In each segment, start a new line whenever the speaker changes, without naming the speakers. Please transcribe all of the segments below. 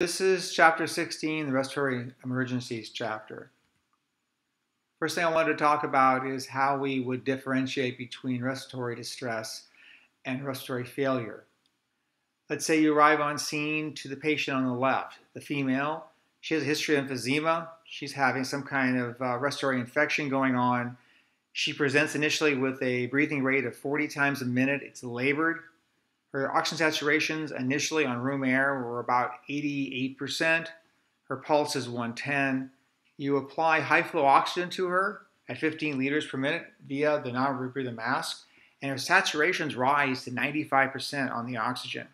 This is chapter 16, the respiratory emergencies chapter. First thing I wanted to talk about is how we would differentiate between respiratory distress and respiratory failure. Let's say you arrive on scene to the patient on the left, the female. She has a history of emphysema. She's having some kind of uh, respiratory infection going on. She presents initially with a breathing rate of 40 times a minute. It's labored. Her oxygen saturations initially on room air were about 88%. Her pulse is 110. You apply high flow oxygen to her at 15 liters per minute via the non rebreather mask, and her saturations rise to 95% on the oxygen.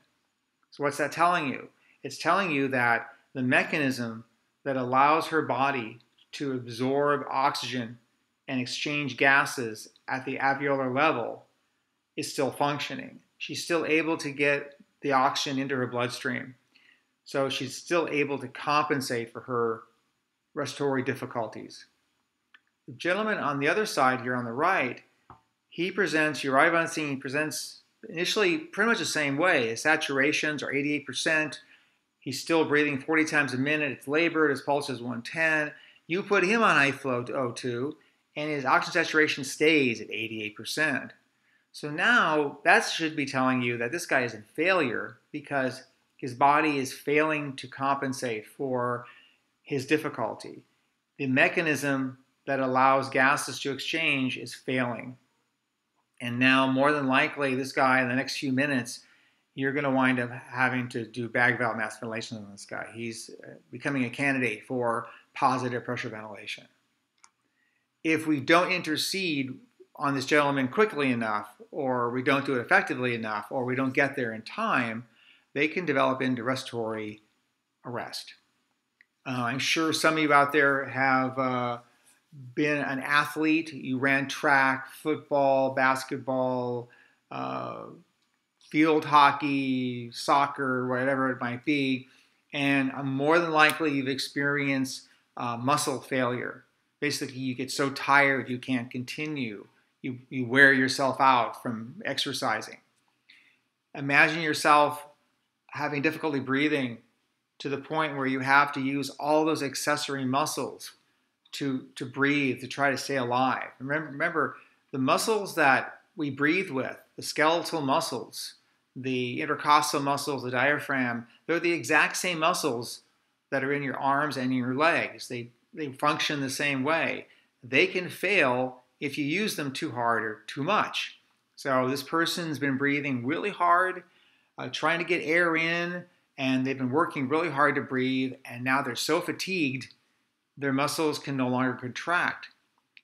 So, what's that telling you? It's telling you that the mechanism that allows her body to absorb oxygen and exchange gases at the alveolar level is still functioning she's still able to get the oxygen into her bloodstream. So she's still able to compensate for her respiratory difficulties. The gentleman on the other side here on the right, he presents, you arrive on scene, he presents initially pretty much the same way. His saturations are 88%. He's still breathing 40 times a minute. It's labored. His pulse is 110. You put him on high flow to O2, and his oxygen saturation stays at 88%. So now that should be telling you that this guy is in failure because his body is failing to compensate for his difficulty. The mechanism that allows gases to exchange is failing. And now, more than likely, this guy in the next few minutes, you're going to wind up having to do bag valve mask ventilation on this guy. He's uh, becoming a candidate for positive pressure ventilation. If we don't intercede on this gentleman quickly enough, or we don't do it effectively enough, or we don't get there in time, they can develop into respiratory arrest. Uh, I'm sure some of you out there have uh, been an athlete. You ran track, football, basketball, uh, field hockey, soccer, whatever it might be, and more than likely you've experienced uh, muscle failure. Basically, you get so tired you can't continue you, you wear yourself out from exercising. Imagine yourself having difficulty breathing to the point where you have to use all those accessory muscles to, to breathe, to try to stay alive. Remember, remember, the muscles that we breathe with, the skeletal muscles, the intercostal muscles, the diaphragm, they're the exact same muscles that are in your arms and in your legs. They, they function the same way. They can fail if you use them too hard or too much. So this person's been breathing really hard, uh, trying to get air in, and they've been working really hard to breathe, and now they're so fatigued, their muscles can no longer contract.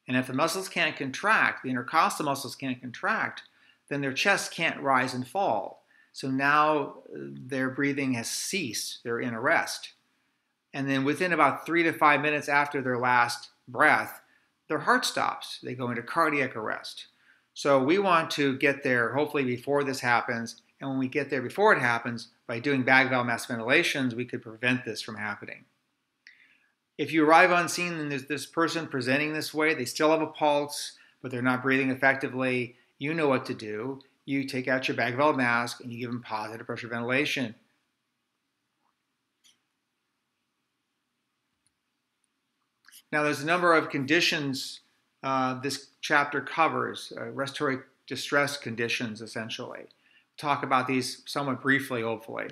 And if the muscles can't contract, the intercostal muscles can't contract, then their chest can't rise and fall. So now uh, their breathing has ceased, they're in arrest. And then within about three to five minutes after their last breath, their heart stops. They go into cardiac arrest. So we want to get there hopefully before this happens. And when we get there before it happens, by doing bag valve mask ventilations, we could prevent this from happening. If you arrive on scene and there's this person presenting this way, they still have a pulse, but they're not breathing effectively, you know what to do. You take out your bag valve mask and you give them positive pressure ventilation. Now, there's a number of conditions uh, this chapter covers, uh, respiratory distress conditions, essentially. Talk about these somewhat briefly, hopefully.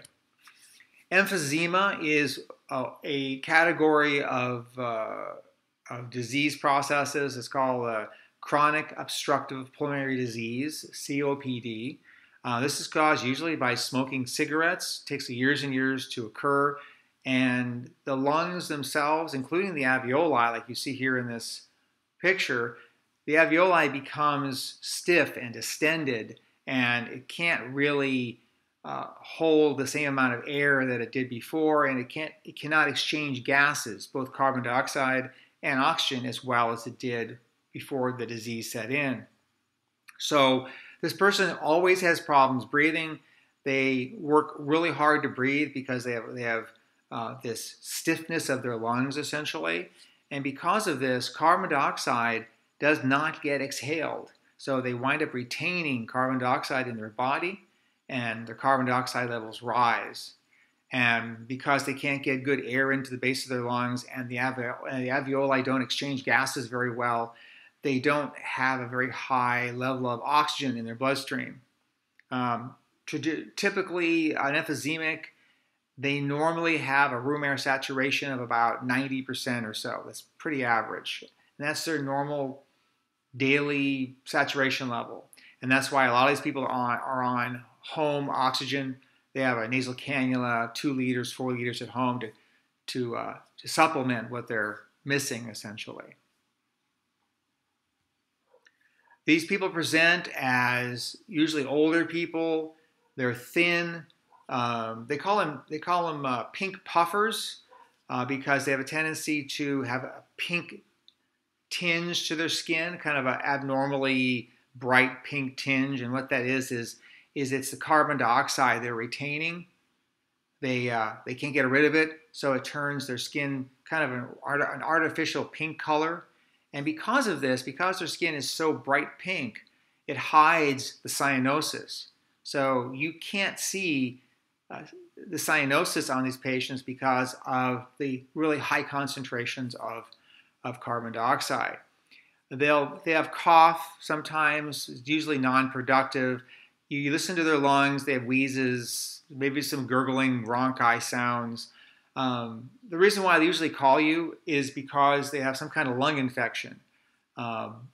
Emphysema is a, a category of, uh, of, disease processes. It's called chronic obstructive pulmonary disease, COPD. Uh, this is caused usually by smoking cigarettes. It takes years and years to occur and the lungs themselves, including the alveoli, like you see here in this picture, the alveoli becomes stiff and distended, and it can't really uh, hold the same amount of air that it did before, and it can't it cannot exchange gases, both carbon dioxide and oxygen, as well as it did before the disease set in. So this person always has problems breathing. They work really hard to breathe because they have they have uh, this stiffness of their lungs essentially. And because of this, carbon dioxide does not get exhaled. So they wind up retaining carbon dioxide in their body and their carbon dioxide levels rise. And because they can't get good air into the base of their lungs and the, alve- the alveoli don't exchange gases very well, they don't have a very high level of oxygen in their bloodstream. Um, typically, an emphysemic, they normally have a room air saturation of about 90% or so. That's pretty average. And that's their normal daily saturation level. And that's why a lot of these people are on, are on home oxygen. They have a nasal cannula, two liters, four liters at home to, to, uh, to supplement what they're missing essentially. These people present as usually older people. They're thin. Um, they call them they call them uh, pink puffers uh, because they have a tendency to have a pink tinge to their skin, kind of an abnormally bright pink tinge. And what that is is is it's the carbon dioxide they're retaining. They uh, they can't get rid of it, so it turns their skin kind of an, art, an artificial pink color. And because of this, because their skin is so bright pink, it hides the cyanosis. So you can't see uh, the cyanosis on these patients because of the really high concentrations of, of carbon dioxide. They'll they have cough sometimes, it's usually non-productive. You, you listen to their lungs, they have wheezes, maybe some gurgling rhonchi sounds. Um, the reason why they usually call you is because they have some kind of lung infection. Um,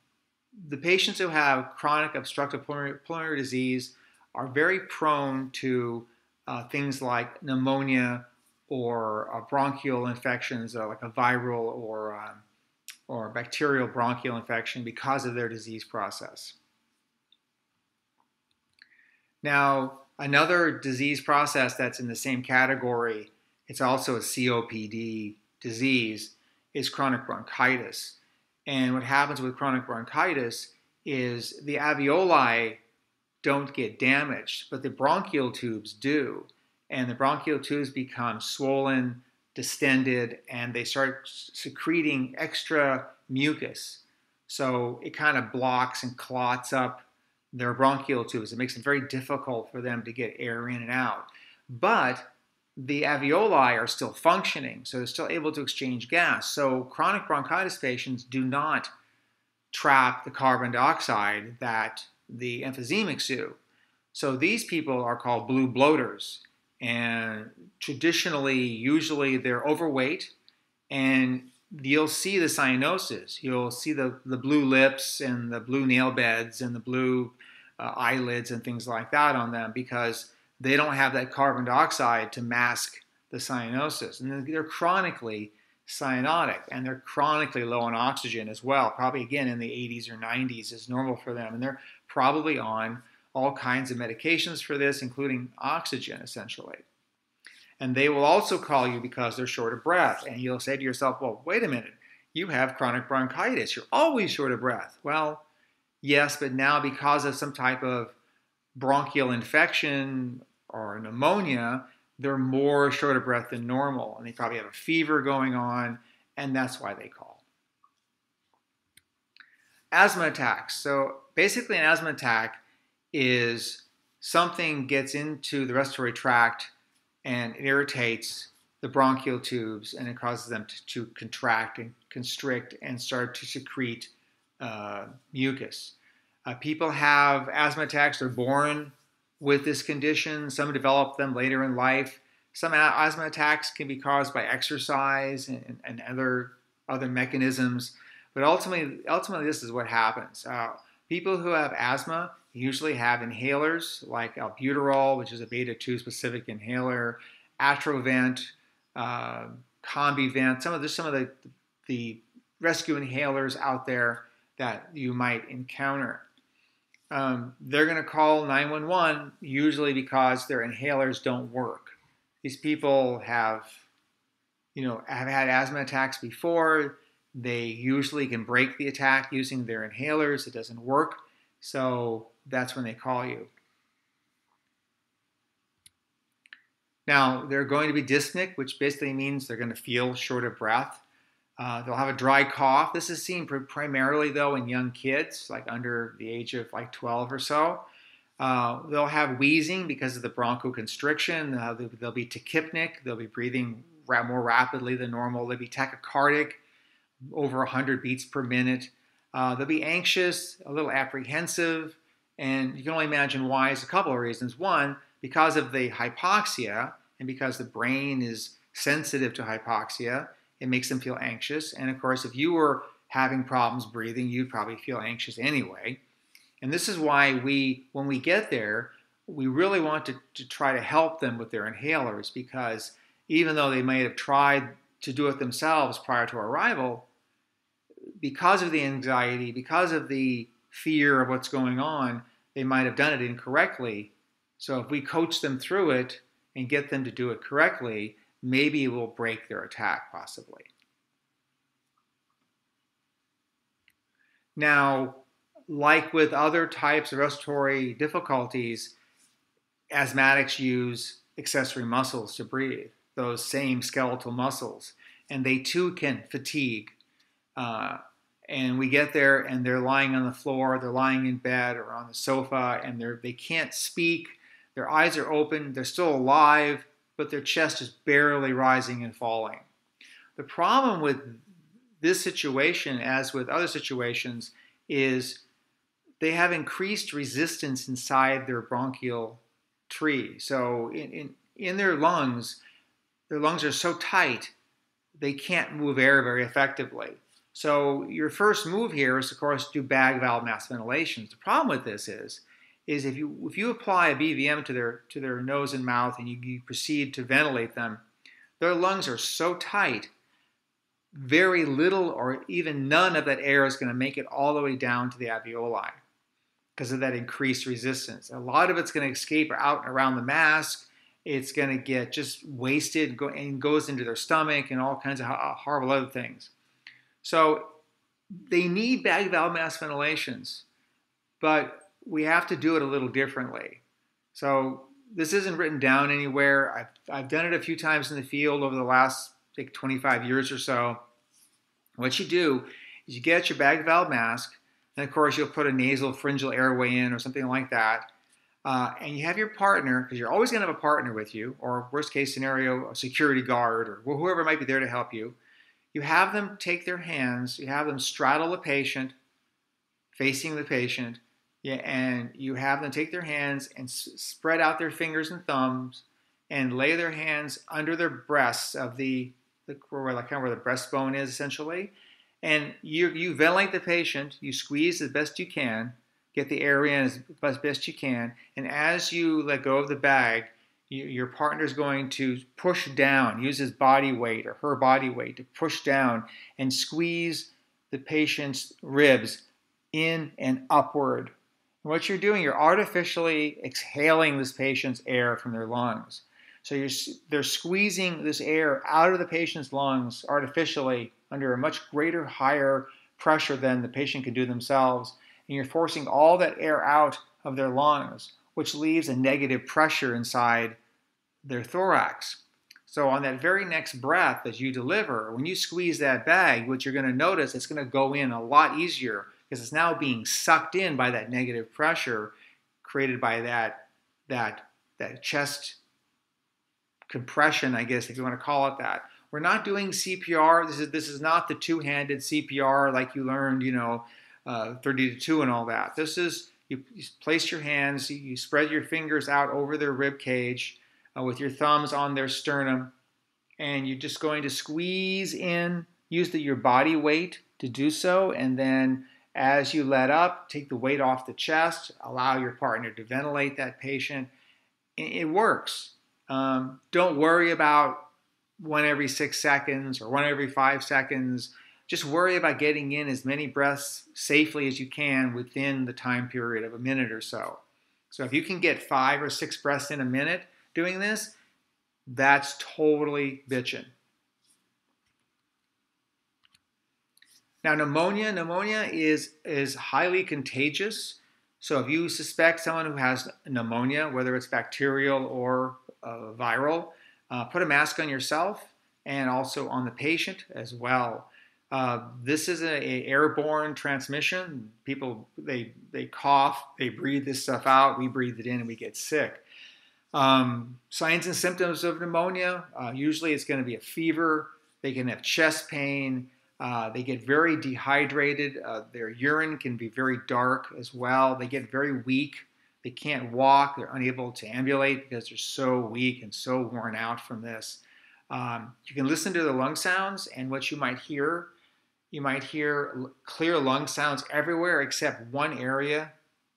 the patients who have chronic obstructive pulmonary, pulmonary disease are very prone to uh, things like pneumonia or uh, bronchial infections, uh, like a viral or um, or bacterial bronchial infection because of their disease process. Now, another disease process that's in the same category it's also a COPD disease, is chronic bronchitis. And what happens with chronic bronchitis is the alveoli don't get damaged, but the bronchial tubes do. And the bronchial tubes become swollen, distended, and they start secreting extra mucus. So it kind of blocks and clots up their bronchial tubes. It makes it very difficult for them to get air in and out. But the alveoli are still functioning, so they're still able to exchange gas. So chronic bronchitis patients do not trap the carbon dioxide that the emphysemic do. So these people are called blue bloaters, and traditionally, usually they're overweight, and you'll see the cyanosis. You'll see the, the blue lips and the blue nail beds and the blue uh, eyelids and things like that on them because they don't have that carbon dioxide to mask the cyanosis. And they're chronically cyanotic and they're chronically low on oxygen as well. Probably again in the 80s or 90s is normal for them. And they're probably on all kinds of medications for this, including oxygen essentially. And they will also call you because they're short of breath. And you'll say to yourself, well, wait a minute, you have chronic bronchitis. You're always short of breath. Well, yes, but now because of some type of bronchial infection or pneumonia, they're more short of breath than normal, and they probably have a fever going on, and that's why they call. Asthma attacks. So basically, an asthma attack is something gets into the respiratory tract and it irritates the bronchial tubes and it causes them to, to contract and constrict and start to secrete uh, mucus. Uh, people have asthma attacks, they're born with this condition. Some develop them later in life. Some asthma attacks can be caused by exercise and, and other other mechanisms. But ultimately, ultimately, this is what happens. Uh, people who have asthma usually have inhalers like albuterol, which is a beta 2 specific inhaler, Atrovent, uh, Combivent. Some of the, some of the, the rescue inhalers out there that you might encounter um, they're going to call 911 usually because their inhalers don't work. These people have, you know, have had asthma attacks before. They usually can break the attack using their inhalers. It doesn't work. So that's when they call you. Now, they're going to be dyspneic, which basically means they're going to feel short of breath. Uh, they'll have a dry cough. This is seen primarily, though, in young kids, like under the age of like 12 or so. Uh, they'll have wheezing because of the bronchoconstriction. Uh, they'll, they'll be tachypneic. They'll be breathing more rapidly than normal. They'll be tachycardic, over 100 beats per minute. Uh, they'll be anxious, a little apprehensive, and you can only imagine why. It's a couple of reasons. One, because of the hypoxia, and because the brain is sensitive to hypoxia, it makes them feel anxious. And of course, if you were having problems breathing, you'd probably feel anxious anyway. And this is why we, when we get there, we really want to, to try to help them with their inhalers because even though they may have tried to do it themselves prior to arrival, because of the anxiety, because of the fear of what's going on, they might have done it incorrectly. So if we coach them through it and get them to do it correctly, maybe it will break their attack possibly. Now, like with other types of respiratory difficulties, asthmatics use accessory muscles to breathe, those same skeletal muscles, and they too can fatigue. Uh, and we get there and they're lying on the floor, they're lying in bed or on the sofa, and they're they can't speak. Their eyes are open, they're still alive, but their chest is barely rising and falling. The problem with this situation, as with other situations, is they have increased resistance inside their bronchial tree. So in, in, in their lungs, their lungs are so tight, they can't move air very effectively. So your first move here is, of course, do bag valve mask ventilations. The problem with this is, is if you if you apply a BVM to their to their nose and mouth and you, you proceed to ventilate them, their lungs are so tight very little or even none of that air is going to make it all the way down to the alveoli because of that increased resistance. A lot of it's going to escape out and around the mask. It's going to get just wasted and goes into their stomach and all kinds of uh, horrible other things. So they need bag valve mask ventilations, but we have to do it a little differently. So this isn't written down anywhere. I've, I've done it a few times in the field over the last like 25 years or so. What you do is you get your bag valve mask, and of course you'll put a nasal pharyngeal airway in or something like that. Uh, and you have your partner, because you're always going to have a partner with you, or worst case scenario, a security guard or whoever might be there to help you. You have them take their hands, you have them straddle the patient, facing the patient, and you have them take their hands and s- spread out their fingers and thumbs and lay their hands under their breasts of the the, where like kind of where the breastbone is essentially, and you you ventilate the patient. You squeeze as best you can, get the air in as best you can, and as you let go of the bag, your partner is going to push down, use his body weight or her body weight to push down and squeeze the patient's ribs in and upward. And what you're doing, you're artificially exhaling this patient's air from their lungs. So they're squeezing this air out of the patient's lungs artificially under a much greater, higher pressure than the patient can do themselves. And you're forcing all that air out of their lungs, which leaves a negative pressure inside their thorax. So on that very next breath that you deliver, when you squeeze that bag, what you're going to notice, it's going to go in a lot easier because it's now being sucked in by that negative pressure created by that that that chest compression, I guess, if you want to call it that. We're not doing CPR. This is this is not the two-handed CPR like you learned, you know, uh, 30 to 2 and all that. This is you, you place your hands, you, spread your fingers out over their rib cage uh, with your thumbs on their sternum, and you're just going to squeeze in. Use the, your body weight to do so, and then as you let up, take the weight off the chest. Allow your partner to ventilate that patient. It, it works. Um, don't worry about one every six seconds or one every five seconds. Just worry about getting in as many breaths safely as you can within the time period of a minute or so. So if you can get five or six breaths in a minute doing this, that's totally bitching. Now, pneumonia, pneumonia is, is highly contagious. So if you suspect someone who has pneumonia, whether it's bacterial or uh, viral. Uh, put a mask on yourself and also on the patient as well. Uh, this is a, a, airborne transmission. People they they cough, they breathe this stuff out. We breathe it in, and we get sick. Um, signs and symptoms of pneumonia. Uh, usually, it's going to be a fever. They can have chest pain. Uh, they get very dehydrated. Uh, their urine can be very dark as well. They get very weak. They can't walk. They're unable to ambulate because they're so weak and so worn out from this. Um, you can listen to the lung sounds, and what you might hear, you might hear clear lung sounds everywhere except one area,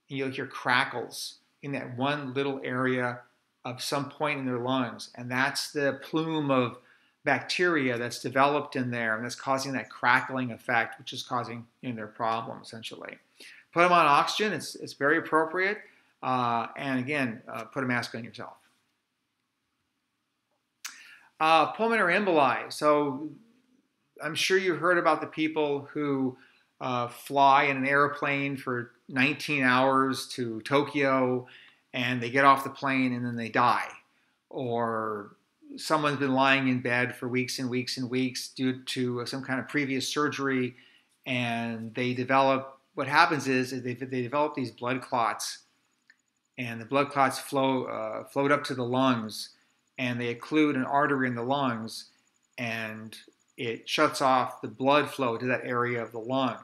and you'll hear crackles in that one little area of some point in their lungs, and that's the plume of bacteria that's developed in there and that's causing that crackling effect, which is causing you know, their problem essentially. Put them on oxygen, it's, it's very appropriate. Uh, and again, uh, put a mask on yourself. Uh, pulmonary emboli. So I'm sure you heard about the people who uh, fly in an airplane for 19 hours to Tokyo and they get off the plane and then they die. Or someone's been lying in bed for weeks and weeks and weeks due to some kind of previous surgery, and they develop. What happens is they, they develop these blood clots, and the blood clots flow uh, float up to the lungs, and they occlude an artery in the lungs, and it shuts off the blood flow to that area of the lung.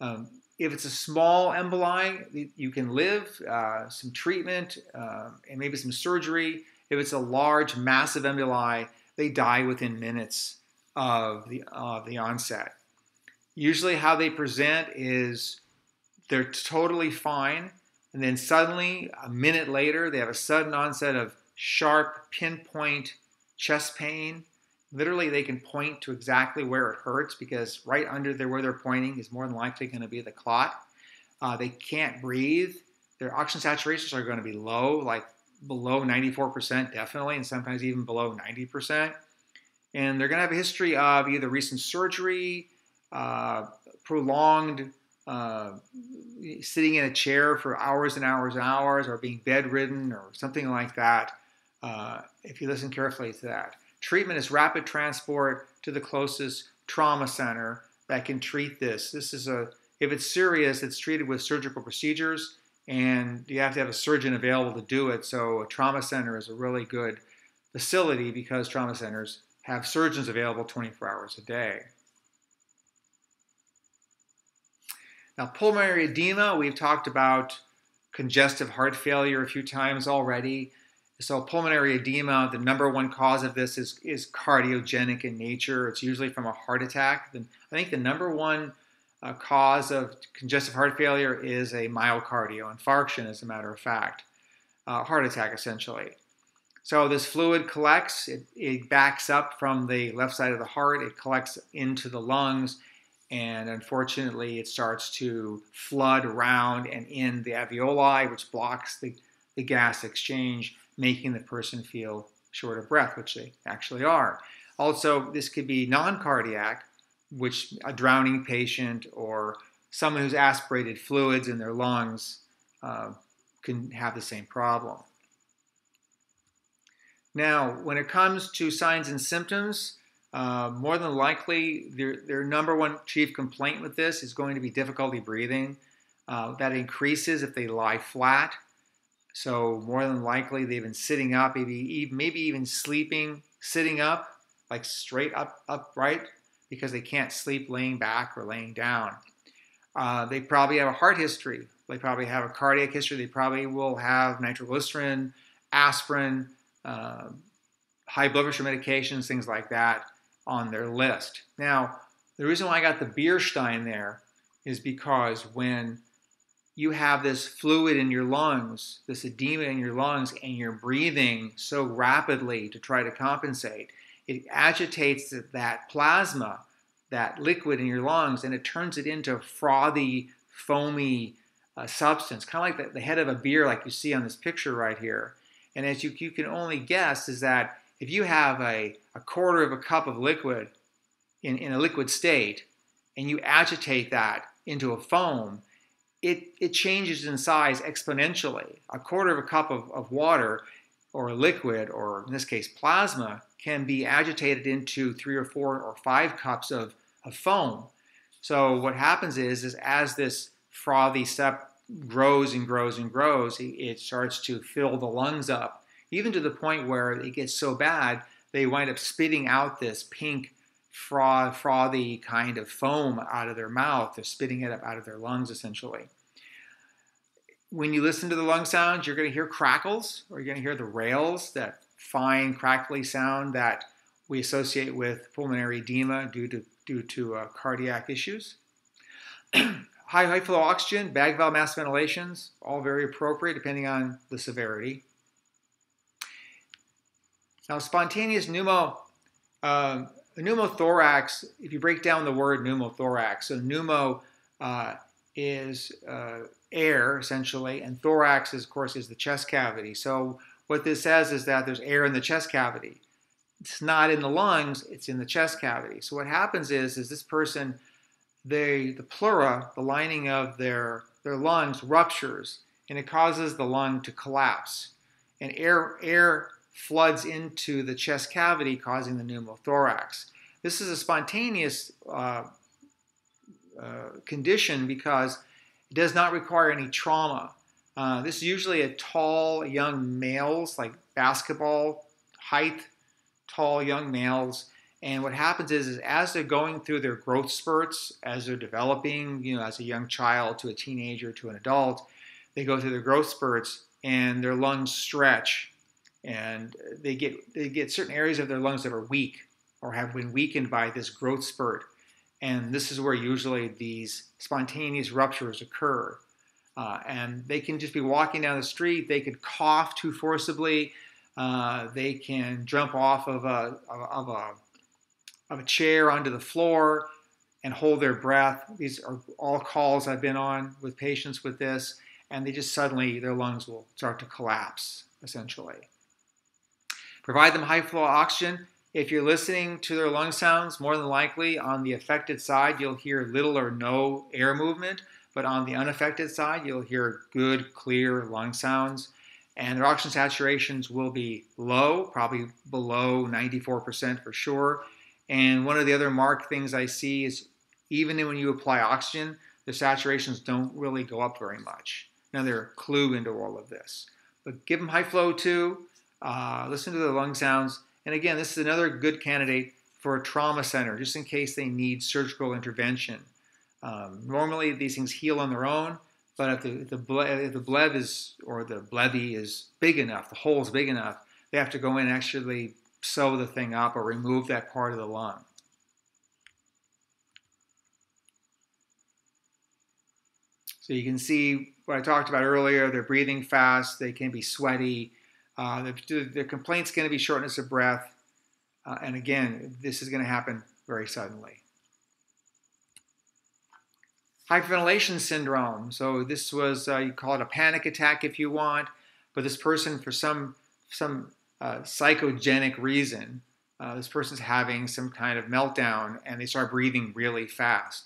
Um, if it's a small emboli, you can live, uh, some treatment, uh, and maybe some surgery if it's a large, massive emboli, they die within minutes of the, of the onset. Usually, how they present is they're totally fine, and then suddenly, a minute later, they have a sudden onset of sharp, pinpoint chest pain. Literally, they can point to exactly where it hurts because right under there where they're pointing is more than likely going to be the clot. Uh, they can't breathe. Their oxygen saturations are going to be low, like below 94%, definitely, and sometimes even below 90%. And they're going to have a history of either recent surgery, uh, prolonged uh, sitting in a chair for hours and hours and hours, or being bedridden, or something like that. Uh, if you listen carefully to that, treatment is rapid transport to the closest trauma center that can treat this. This is a if it's serious, it's treated with surgical procedures and you have to have a surgeon available to do it. So a trauma center is a really good facility because trauma centers have surgeons available 24 hours a day. Now, pulmonary edema, we've talked about congestive heart failure a few times already. So, pulmonary edema, the number one cause of this is, is cardiogenic in nature. It's usually from a heart attack. I think the number one uh, cause of congestive heart failure is a myocardial infarction, as a matter of fact, uh, heart attack essentially. So this fluid collects, it, it backs up from the left side of the heart, it collects into the lungs, and unfortunately it starts to flood around and in the alveoli, which blocks the, the gas exchange, making the person feel short of breath, which they actually are. Also, this could be non cardiac, which a drowning patient or someone who's aspirated fluids in their lungs uh, can have the same problem. Now, when it comes to signs and symptoms, uh, more than likely, their, their number one chief complaint with this is going to be difficulty breathing. Uh, that increases if they lie flat. So more than likely, they've been sitting up, maybe maybe even sleeping, sitting up, like straight up upright because they can't sleep laying back or laying down. Uh, they probably have a heart history. They probably have a cardiac history. They probably will have nitroglycerin, aspirin, uh, high blood pressure medications, things like that on their list. Now, the reason why I got the Bierstein there is because when you have this fluid in your lungs, this edema in your lungs, and you're breathing so rapidly to try to compensate, it agitates that plasma, that liquid in your lungs, and it turns it into frothy, foamy uh, substance, kind of like the, the, head of a beer, like you see on this picture right here. And as you, you can only guess, is that if you have a, a quarter of a cup of liquid in, in a liquid state, and you agitate that into a foam, it, it changes in size exponentially. A quarter of a cup of, of water or liquid, or in this case plasma, can be agitated into three or four or five cups of, of foam. So what happens is, is as this frothy stuff grows and grows and grows, it starts to fill the lungs up, even to the point where it gets so bad they wind up spitting out this pink, frothy kind of foam out of their mouth. They're spitting it up out of their lungs essentially. When you listen to the lung sounds, you're going to hear crackles, or you're going to hear the rales, that fine crackly sound that we associate with pulmonary edema due to due to uh, cardiac issues. high high flow oxygen, bag valve mask ventilations, all very appropriate depending on the severity. Now, spontaneous pneumo, uh, pneumothorax, if you break down the word pneumothorax, so pneumo uh, is uh, air essentially, and thorax, is, of course, is the chest cavity. So, what this says is that there's air in the chest cavity. It's not in the lungs, it's in the chest cavity. So what happens is, is this person, they, the pleura, the lining of their, their lungs ruptures and it causes the lung to collapse. And air, air floods into the chest cavity, causing the pneumothorax. This is a spontaneous uh, uh, condition because it does not require any trauma. Uh, this is usually a tall young males, like basketball height tall young males. And what happens is, is as they're going through their growth spurts, as they're developing, you know, as a young child to a teenager to an adult, they go through their growth spurts and their lungs stretch and they get they get certain areas of their lungs that are weak or have been weakened by this growth spurt. And this is where usually these spontaneous ruptures occur. Uh, and they can just be walking down the street, they could cough too forcibly, uh, they can jump off of a, of, a, of a chair onto the floor and hold their breath. These are all calls I've been on with patients with this, and they just suddenly, their lungs will start to collapse, essentially. Provide them high flow oxygen. If you're listening to their lung sounds, more than likely on the affected side, you'll hear little or no air movement, but on the unaffected side, you'll hear good, clear lung sounds and their oxygen saturations will be low, probably below 94% for sure. And one of the other marked things I see is even when you apply oxygen, the saturations don't really go up very much. Another clue into all of this. But give them high flow too. Uh, listen to the lung sounds. And again, this is another good candidate for a trauma center, just in case they need surgical intervention. Um, normally, these things heal on their own. But if the, the, ble, if the bleb is, or the blebby is big enough, the hole is big enough, they have to go in and actually sew the thing up or remove that part of the lung. So you can see what I talked about earlier. They're breathing fast. They can be sweaty. Uh, the, the complaint's going to be shortness of breath. Uh, and again, this is going to happen very suddenly hyperventilation syndrome. So this was uh, you call it a panic attack if you want, but this person for some some uh, psychogenic reason, uh, this person's having some kind of meltdown and they start breathing really fast.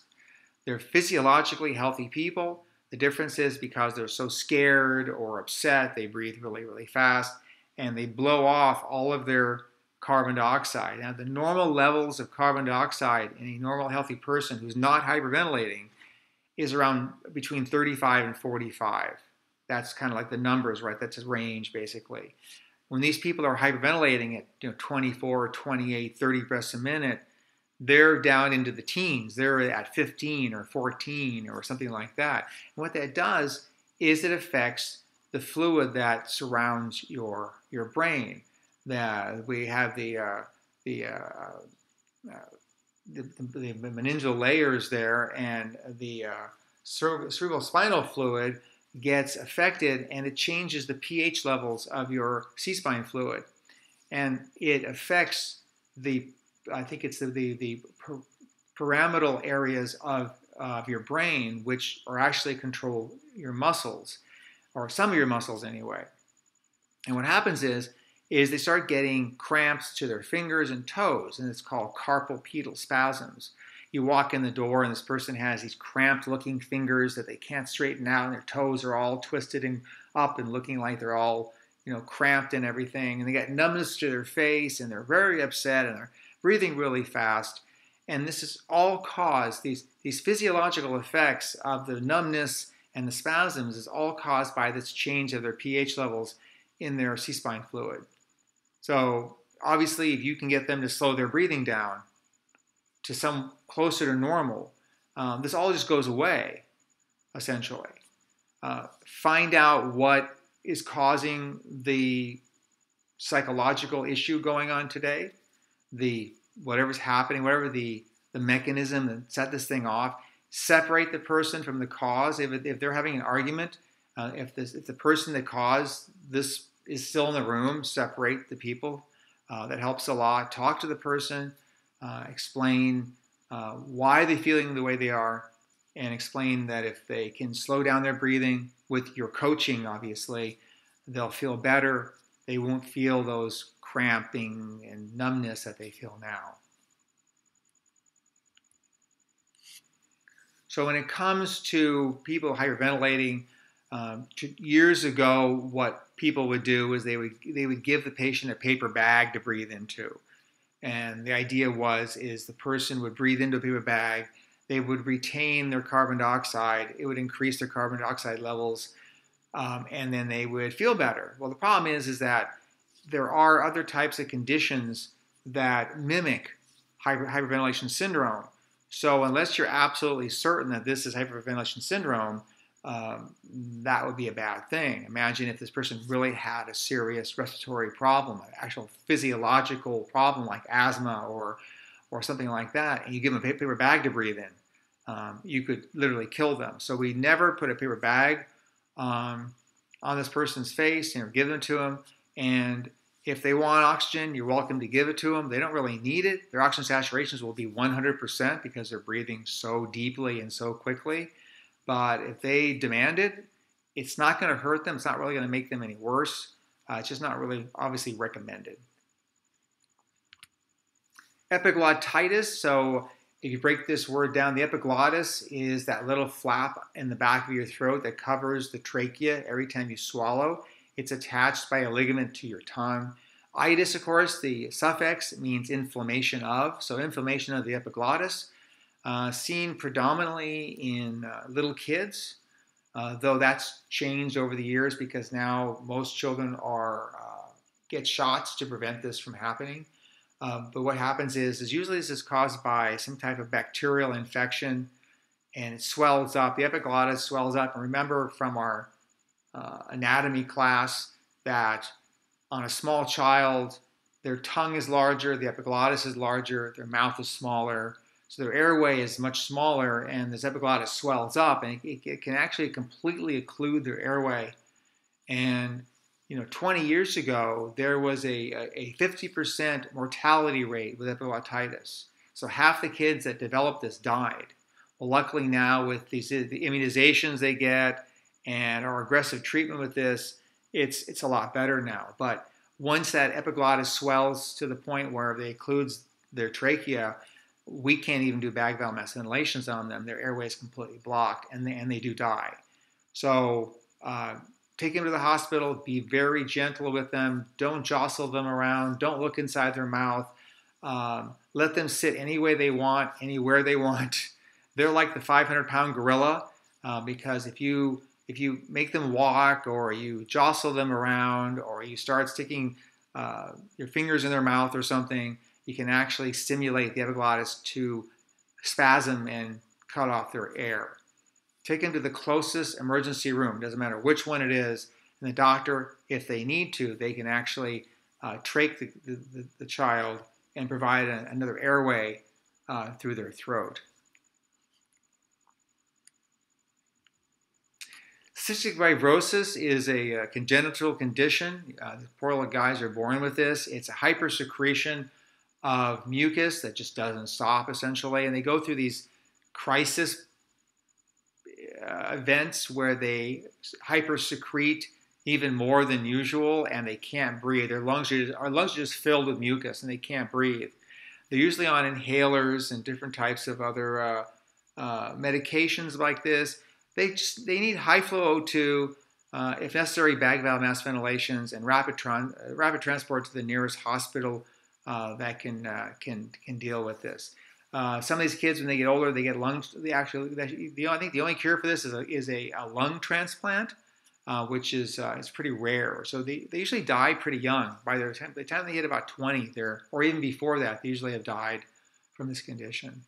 They're physiologically healthy people. The difference is because they're so scared or upset, they breathe really really fast and they blow off all of their carbon dioxide. Now the normal levels of carbon dioxide in a normal healthy person who's not hyperventilating is around between 35 and 45. That's kind of like the numbers, right? That's a range basically. When these people are hyperventilating at you know 24, 28, 30 breaths a minute, they're down into the teens. They're at 15 or 14 or something like that. And what that does is it affects the fluid that surrounds your your brain. That we have the uh, the uh, uh, the, the, meningeal layers there and the uh, cerebral spinal fluid gets affected and it changes the pH levels of your C-spine fluid. And it affects the, I think it's the, the, the pyramidal areas of, of your brain, which are actually control your muscles, or some of your muscles anyway. And what happens is is they start getting cramps to their fingers and toes, and it's called carpopedal spasms. You walk in the door, and this person has these cramped looking fingers that they can't straighten out, and their toes are all twisted and up and looking like they're all you know cramped and everything and they get numbness to their face and they're very upset and they're breathing really fast And this is all caused, these, these physiological effects of the numbness and the spasms is all caused by this change of their pH levels in their C-spine fluid. So obviously, if you can get them to slow their breathing down to some closer to normal, um, this all just goes away, essentially. Uh, find out what is causing the psychological issue going on today, the whatever's happening, whatever the the mechanism that set this thing off. Separate the person from the cause. If, if they're having an argument, uh, if this if the person that caused this is still in the room, separate the people. Uh, that helps a lot. Talk to the person, uh, explain uh, why they're feeling the way they are, and explain that if they can slow down their breathing with your coaching, obviously, they'll feel better. They won't feel those cramping and numbness that they feel now. So when it comes to people hyperventilating, um, years ago, what people would do is they would they would give the patient a paper bag to breathe into, and the idea was is the person would breathe into a paper bag, they would retain their carbon dioxide, it would increase their carbon dioxide levels, um, and then they would feel better. Well, the problem is is that there are other types of conditions that mimic hyper, hyperventilation syndrome. So unless you're absolutely certain that this is hyperventilation syndrome, um, that would be a bad thing. Imagine if this person really had a serious respiratory problem, an actual physiological problem like asthma or or something like that, and you give them a paper bag to breathe in. Um, you could literally kill them. So we never put a paper bag um, on this person's face, you know, give them to them. And if they want oxygen, you're welcome to give it to them. They don't really need it. Their oxygen saturations will be 100% because they're breathing so deeply and so quickly. But if they demand it, it's not going to hurt them. It's not really going to make them any worse. Uh, it's just not really obviously recommended. Epiglottitis. So if you break this word down, the epiglottis is that little flap in the back of your throat that covers the trachea every time you swallow. It's attached by a ligament to your tongue. Itis, of course, the suffix means inflammation of, so inflammation of the epiglottis uh, seen predominantly in uh, little kids, uh, though that's changed over the years because now most children are uh, get shots to prevent this from happening. Um, but what happens is, is usually this is caused by some type of bacterial infection, and it swells up. The epiglottis swells up. And remember from our uh, anatomy class that on a small child, their tongue is larger, the epiglottis is larger, their mouth is smaller. So their airway is much smaller, and this epiglottis swells up, and it, it can actually completely occlude their airway. And you know, 20 years ago, there was a, a 50% mortality rate with epiglottitis. So half the kids that developed this died. Well, luckily now with these the immunizations they get and our aggressive treatment with this, it's it's a lot better now. But once that epiglottis swells to the point where it occludes their trachea, we can't even do bag valve mask ventilations on them. Their airway is completely blocked, and they, and they do die. So uh, take them to the hospital. Be very gentle with them. Don't jostle them around. Don't look inside their mouth. Um, let them sit any way they want, anywhere they want. They're like the 500 pound gorilla uh, because if you if you make them walk or you jostle them around or you start sticking uh, your fingers in their mouth or something, you can actually stimulate the epiglottis to spasm and cut off their air. Take them to the closest emergency room, doesn't matter which one it is, and the doctor, if they need to, they can actually uh, trach the, the, the, child and provide a, another airway uh, through their throat. Cystic fibrosis is a, a congenital condition. Uh, the poor little guys are born with this. It's a hypersecretion of mucus that just doesn't stop essentially. And they go through these crisis uh, events where they hypersecrete even more than usual and they can't breathe. Their lungs are, our lungs are just filled with mucus and they can't breathe. They're usually on inhalers and different types of other uh, uh, medications like this. They just they need high flow O2, uh, if necessary, bag valve mask ventilations and rapid, tran- rapid transport to the nearest hospital uh, that can, uh, can, can deal with this. Uh, some of these kids, when they get older, they get lung. They actually, the, I think the only cure for this is a, is a, a lung transplant, uh, which is uh, is pretty rare. So they, they usually die pretty young. By the time, the time they hit about 20, they're or even before that, they usually have died from this condition.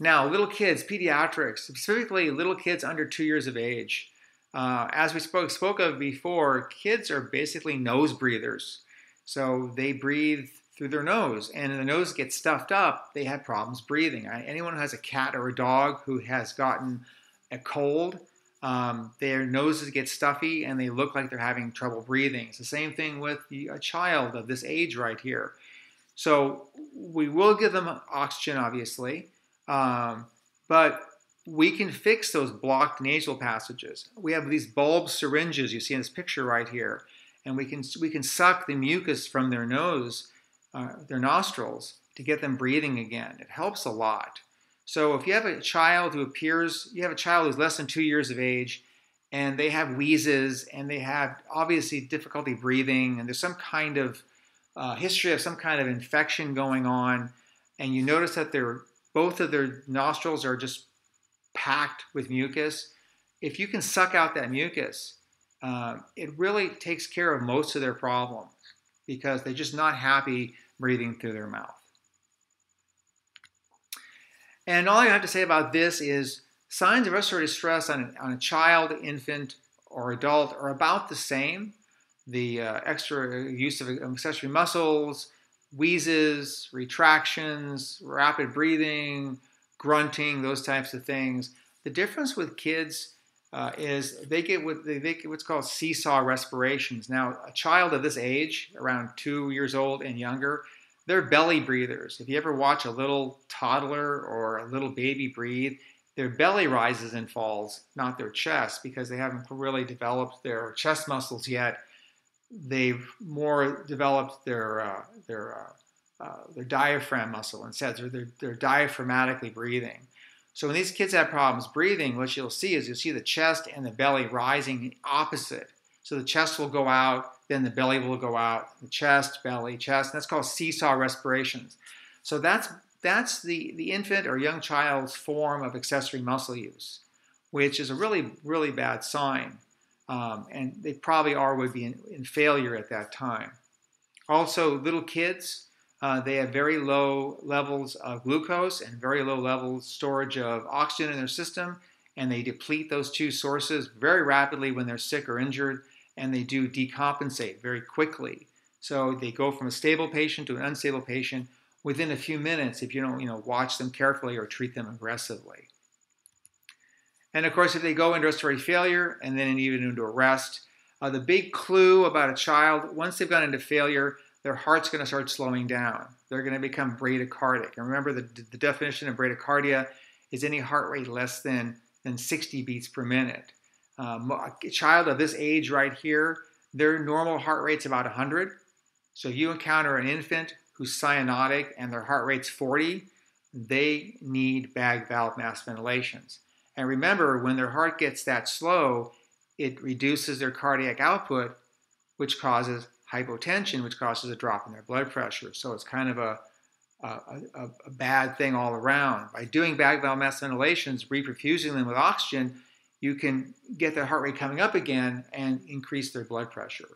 Now, little kids, pediatrics, specifically little kids under two years of age. Uh, as we spoke spoke of before, kids are basically nose breathers. So they breathe through their nose, and if the nose gets stuffed up, they have problems breathing. Anyone who has a cat or a dog who has gotten a cold, um, their noses get stuffy and they look like they're having trouble breathing. It's the same thing with a child of this age right here. So we will give them oxygen, obviously, um, but we can fix those blocked nasal passages. We have these bulb syringes you see in this picture right here, and we can we can suck the mucus from their nose, uh, their nostrils, to get them breathing again. It helps a lot. So if you have a child who appears, you have a child who's less than two years of age, and they have wheezes and they have obviously difficulty breathing, and there's some kind of uh, history of some kind of infection going on, and you notice that their both of their nostrils are just packed with mucus. If you can suck out that mucus, uh, it really takes care of most of their problems because they're just not happy breathing through their mouth. And all I have to say about this is signs of respiratory distress on a, on a child, infant, or adult are about the same. The uh, extra use of accessory muscles, wheezes, retractions, rapid breathing, grunting, those types of things. The difference with kids uh, is they get what they, they get what's called seesaw respirations. Now, a child of this age, around two years old and younger, they're belly breathers. If you ever watch a little toddler or a little baby breathe, their belly rises and falls, not their chest, because they haven't really developed their chest muscles yet. They've more developed their uh, their uh, uh, their diaphragm muscle instead. So they're, they're diaphragmatically breathing. So when these kids have problems breathing, what you'll see is you'll see the chest and the belly rising opposite. So the chest will go out, then the belly will go out, the chest, belly, chest. That's called seesaw respirations. So that's that's the, the infant or young child's form of accessory muscle use, which is a really, really bad sign. Um, and they probably are would be in, in failure at that time. Also, little kids, uh, they have very low levels of glucose and very low levels storage of oxygen in their system, and they deplete those two sources very rapidly when they're sick or injured, and they do decompensate very quickly. So they go from a stable patient to an unstable patient within a few minutes if you don't, you know, watch them carefully or treat them aggressively. And of course, if they go into respiratory failure and then even into arrest, uh, the big clue about a child, once they've gone into failure, their heart's going to start slowing down. They're going to become bradycardic. And remember, the, the definition of bradycardia is any heart rate less than, than 60 beats per minute. Um, a child of this age right here, their normal heart rate's about 100. So if you encounter an infant who's cyanotic and their heart rate's 40, they need bag valve mask ventilations. And remember, when their heart gets that slow, it reduces their cardiac output, which causes hypotension, which causes a drop in their blood pressure. So it's kind of a, a, a, a bad thing all around. By doing bag valve mask ventilations, reperfusing them with oxygen, you can get their heart rate coming up again and increase their blood pressure.